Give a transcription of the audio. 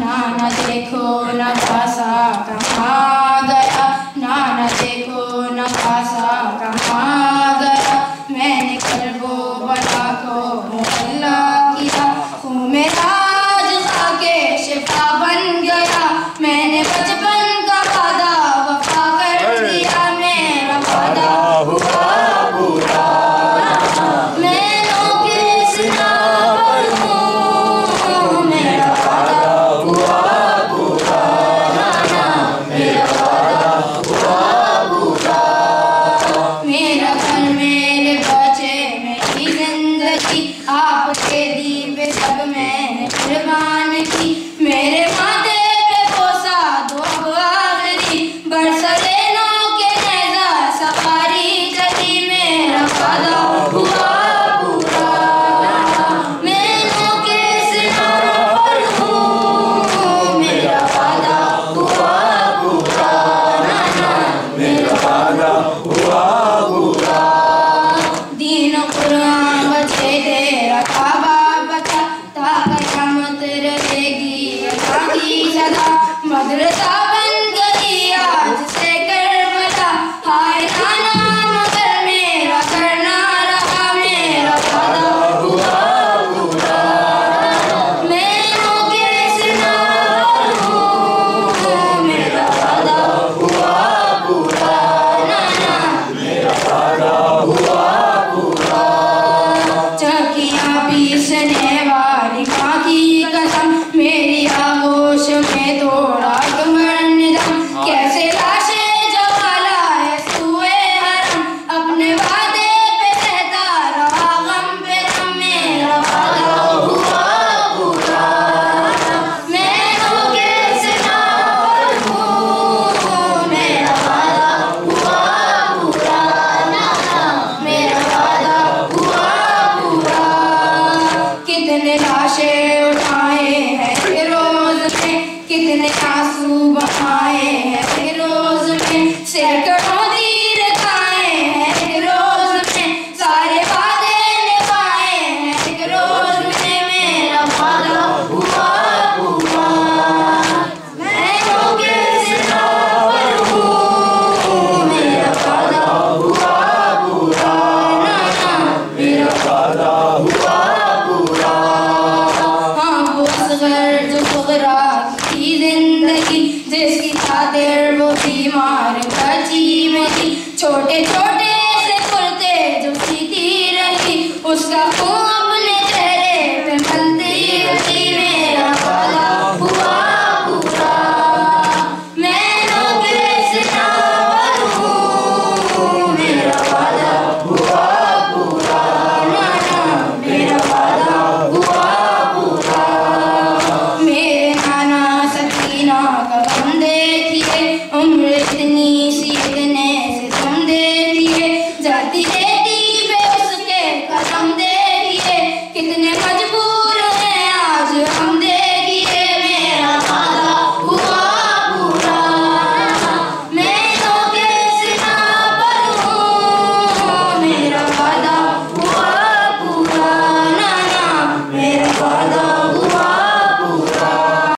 नाना देखो न पासा गया नाना देखो न पासा आपके दीप सब में कुर्बान की, मेरे माथे पे पोसा दो अब आखिरी। हुआ पूरा। मैनों के मेरा वादा हुआ हुआ मधुरता A third